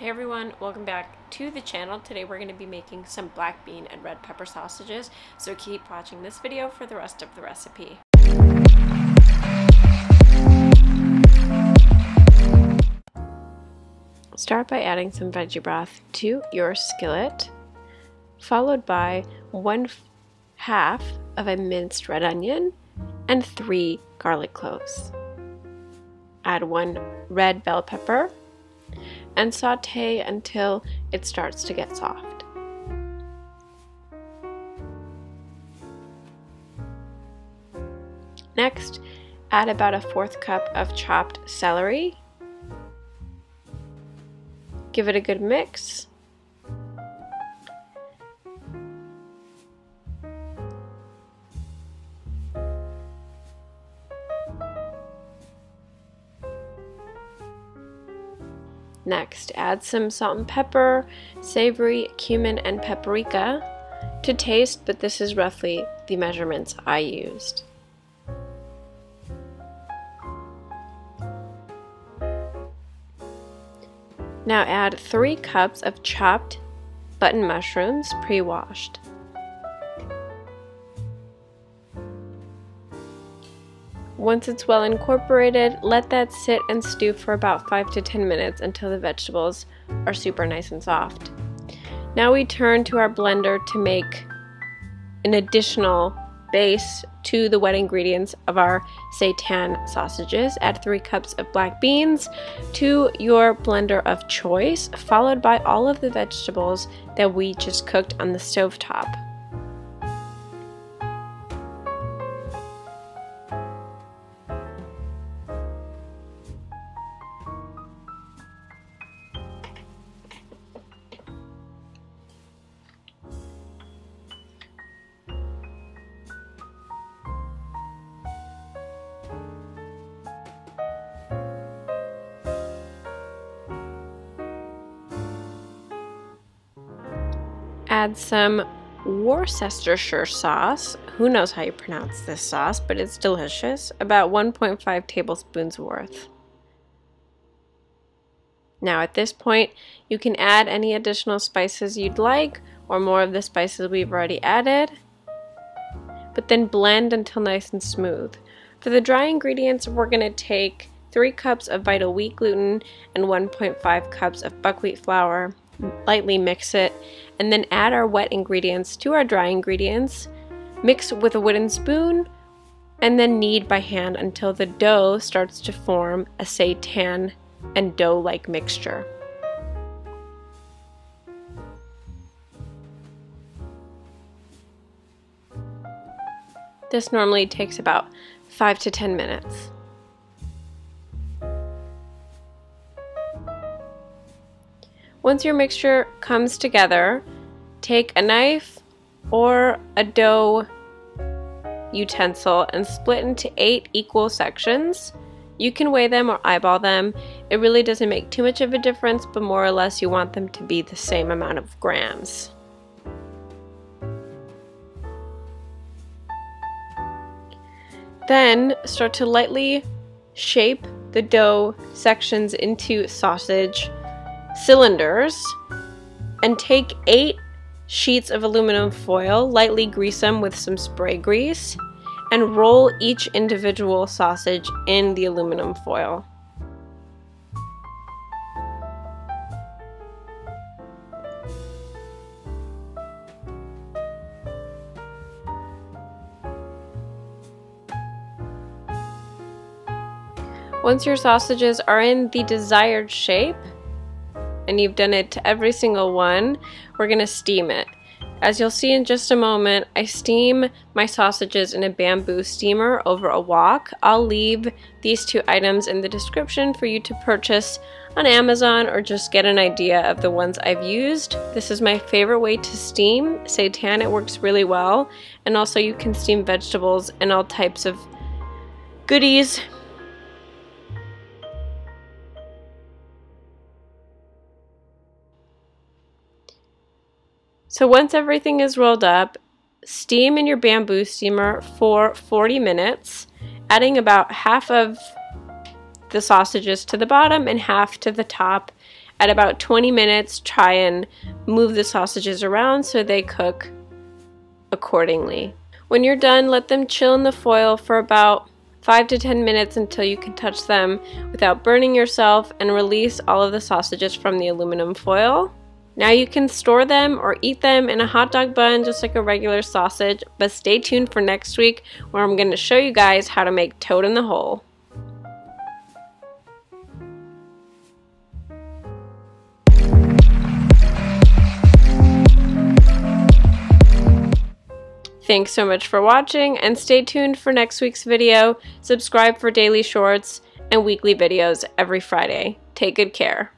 Hey everyone, welcome back to the channel. Today we're going to be making some black bean and red pepper sausages, so keep watching this video for the rest of the recipe. Start by adding some veggie broth to your skillet, followed by one half of a minced red onion and three garlic cloves. Add one red bell pepper and saute until it starts to get soft. Next, add about a fourth cup of chopped celery. Give it a good mix. Next, add some salt and pepper, savory, cumin, and paprika to taste, but this is roughly the measurements I used. Now add 3 cups of chopped button mushrooms pre-washed. Once it's well incorporated, let that sit and stew for about 5 to 10 minutes until the vegetables are super nice and soft. Now we turn to our blender to make an additional base to the wet ingredients of our seitan sausages. Add 3 cups of black beans to your blender of choice, followed by all of the vegetables that we just cooked on the stove top. Add some Worcestershire sauce. Who knows how you pronounce this sauce, but it's delicious. About 1.5 tablespoons worth. Now at this point, you can add any additional spices you'd like or more of the spices we've already added, but then blend until nice and smooth. For the dry ingredients, we're going to take 3 cups of Vital Wheat gluten and 1.5 cups of buckwheat flour, lightly mix it, and then add our wet ingredients to our dry ingredients, mix with a wooden spoon, and then knead by hand until the dough starts to form a seitan and dough-like mixture. This normally takes about 5 to 10 minutes. Once your mixture comes together, take a knife or a dough utensil and split into eight equal sections. You can weigh them or eyeball them. It really doesn't make too much of a difference, but more or less you want them to be the same amount of grams. Then start to lightly shape the dough sections into sausage cylinders and take eight sheets of aluminum foil, lightly grease them with some spray grease, and roll each individual sausage in the aluminum foil. Once your sausages are in the desired shape, and you've done it to every single one, we're to steam it. As you'll see in just a moment, I steam my sausages in a bamboo steamer over a wok. I'll leave these two items in the description for you to purchase on Amazon or just get an idea of the ones I've used. This is my favorite way to steam seitan. It works really well. And also you can steam vegetables and all types of goodies So once everything is rolled up, steam in your bamboo steamer for 40 minutes, adding about half of the sausages to the bottom and half to the top at about 20 minutes, try and move the sausages around so they cook accordingly. When you're done, let them chill in the foil for about 5 to 10 minutes until you can touch them without burning yourself and release all of the sausages from the aluminum foil. Now you can store them or eat them in a hot dog bun just like a regular sausage, but stay tuned for next week where I'm going to show you guys how to make toad in the hole. Thanks so much for watching and stay tuned for next week's video. Subscribe for daily shorts and weekly videos every Friday. Take good care.